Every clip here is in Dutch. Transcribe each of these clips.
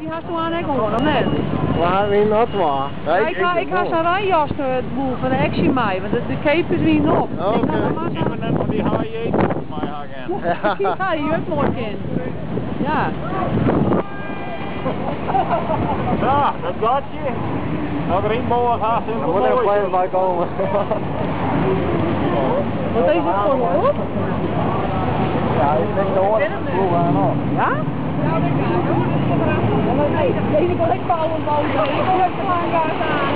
die hast du aan gewoon, of net? Waar wie not waar? Ja, ik, ga, ik ga zijn rijjas de boel van de actie mee, want de, de cape is niet op. Oké. Ik ga maar Ik ben net van die HJ voor mij gaan. Ja, die ook mooi kind. Ja. Ja, dat gaat je. Nog er inbouwen gaat in Er moet er een klein bij komen. Wat is het voor een groep? Ja, ik denk dat hoor. Ja? Ja, dat kan hoor. Nee, ik wel. Ik. Ik aan.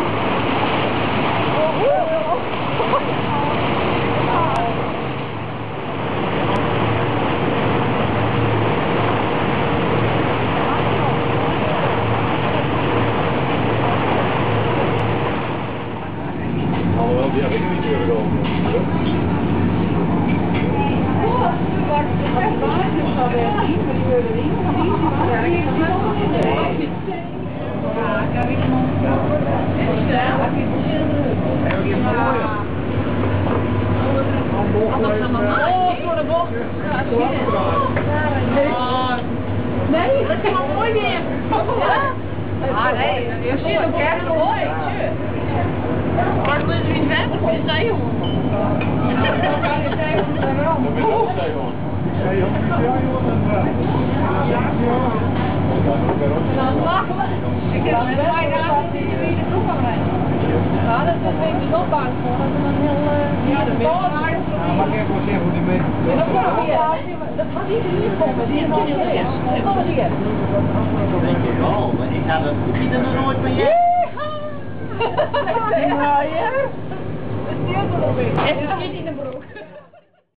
Alhoewel, die heb ik niet meer. Oh, voor de bocht. Nee, dat mooi. Ah, nee, dat is hij Dat is ook zo, jongen. Ik heb een kleine avond die je weer naartoe kan rijden. Ja, dat ik bang voor. Dat dan heel... eh, Ja, de Ja, mag ik even zeggen hoe die mee... Dat gaat hier. Dat gaat hier niet komen. Die is nog niet hier. Denk je wel, maar ik ga dat hoekje er nog nooit je. Ja, ja. Het is heel goed. Het zit in de broek.